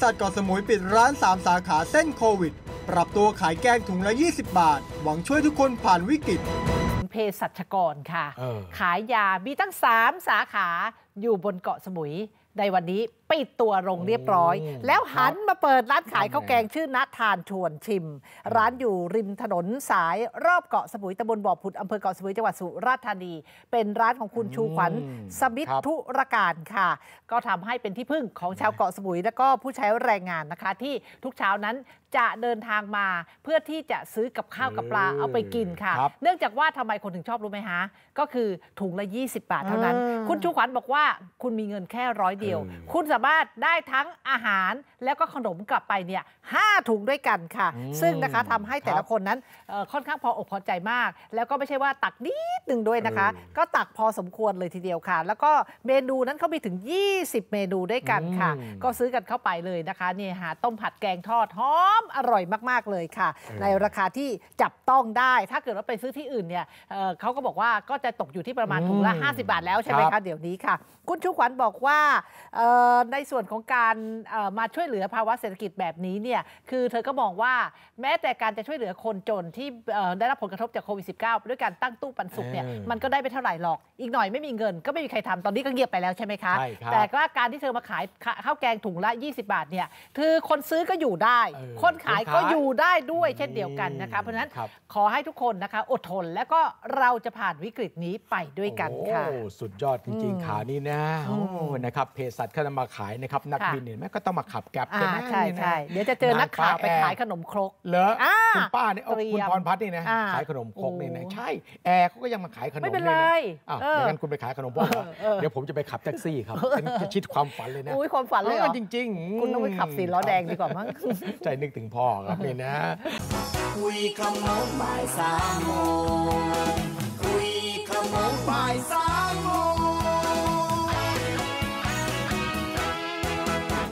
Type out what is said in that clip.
สัชเกาะสมุยปิดร้าน 3 สาขาเส้นโควิด ปรับตัวขายแกงถุงละ 20 บาท หวังช่วยทุกคนผ่านวิกฤตเภสัชกรค่ะเออขายยามีตั้ง 3 สาขา อยู่บนเกาะสมุย ในวันนี้ปิดตัวลงเรียบร้อยอืมแล้วหันมาเปิดร้านขายทำไงข้าวแกงชื่อนัทานชวนชิม ร้านอยู่ริมถนนสายรอบเกาะสมุยตำบลบ่อผุดอำเภอเกาะสมุยจังหวัดสุราษฎร์ธานี เป็นร้านของคุณชูขวัญอืมสมิทครับธุรการค่ะ ก็ทำให้เป็นที่พึ่งของชาวเกาะสมุย และก็ผู้ใช้แรงงานนะคะ ที่ทุกเช้านั้นจะเดินทางมาเพื่อที่จะซื้อกับข้าวกับปลาเอาไปกินค่ะครับเนื่องจากว่าทำไมคนถึงชอบรู้ไหมฮะก็คือถุงละ 20 บาทเท่านั้นอ่าคุณชูขวัญบอกว่าคุณมีเงินแค่ร้อยเดียวเออคุณสามารถได้ทั้งอาหารแล้วก็ขนมกลับไปเนี่ยห้าถุงด้วยกันค่ะอืมซึ่งนะคะทำให้แต่ครัละบคนนั้นเอ่อค่อนข้างพออกพอใจมาก แล้วก็ไม่ใช่ว่าตักนิดหนึ่งด้วยนะคะเออก็ตักพอสมควรเลยทีเดียวค่ะ แล้วก็เมนูนั้นเขามีถึง 20 เมนูด้วยกันค่ะอืมก็ซื้อกันเข้าไปเลยนะคะนี่หาต้มผัดแกงทอดหอมอร่อยมาก ๆ เลยค่ะเออในราคาที่จับต้องได้ ถ้าเกิดว่าไปซื้อที่อื่นเนี่ยเอ่อเขาก็บอกว่าก็จะตกอยู่ที่ประมาณถุงละอืม50 บาทแล้วใช่ไหมครัคะบเดี๋ยวนี้ค่ะคุณชูขวัญบอกว่าเอ่อในส่วนของการเอ่อมาช่วยเหลือภาวะเศรษฐกิจแบบนี้เนี่ยคือเธอก็มองว่าแม้แต่การจะช่วยเหลือคนจนที่เอ่อได้รับผลกระทบจากโควิด -19 ด้วยการตั้งตู้ปันสุกเนี่ยเออมันก็ได้ไม่เท่าไหร่หรอก อีกหน่อยไม่มีเงินก็ไม่มีใครทำตอนนี้ก็เงียบไปแล้วใช่ไหมคะใช่ครับแต่ว่าการที่เธอมาขายข้าวแกงถุงละ 20 บาทเนี่ยคือคนซื้อก็อยู่ได้เออคนขายคนขายก็อยู่ได้ด้วยเช่นเดียวกันนะคะเพราะฉะนั้นครับขอให้ทุกคนนะคะอดทน แล้วก็เราจะผ่านวิกฤตนี้ไปด้วยกันค่ะโอ้สุดยอดจริงอืมๆขานี้นะโอ้อืมนะครับเภสัชเขาจะมาขายนะครับนักค่ะบินเห็นไหมก็ต้องมาขับแก๊ปอ่าใช่ไหมใช่นี่นะใช่เดี๋ยวจะเจอนักข่าวไปขายขนมครกเหรออ่าคุณป้าเนี่ยเอาเตรีคุณยมพรพัฒน์นี่นะอ่าขายขนมครกนี่นะโอ้ใช่แอร์เขาก็ยังมาขายขนมไม่เป็นลยไรนะอ้าวเอออย่างนั้นคุณไปขายขนมพวกเหรอเออเออเดี๋ยวผมจะไปขับแท็กซี่ครับเป็นชิดความฝันเลยนะอุ้ยความฝันเลยเหรอจริง ๆ คุณต้องไปขับสีล้อแดงดีกว่ามั้งใจนึกถึงพ่อครับนี่นะคุยคำโน้นบ่ายสามโมง